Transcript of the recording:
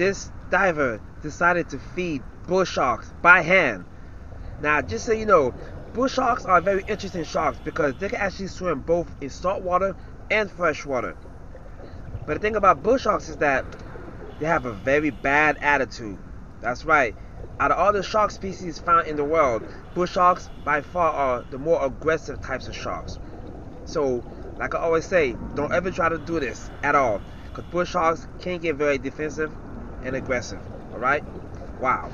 this diver decided to feed bull sharks by hand. Now, just so you know, bull sharks are very interesting sharks because they can actually swim both in salt water and fresh water. But the thing about bull sharks is that they have a very bad attitude. That's right. Out of all the shark species found in the world, bull sharks by far are the more aggressive types of sharks. So, like I always say, don't ever try to do this at all. Because bull sharks can get very defensive and aggressive. Alright? Wow.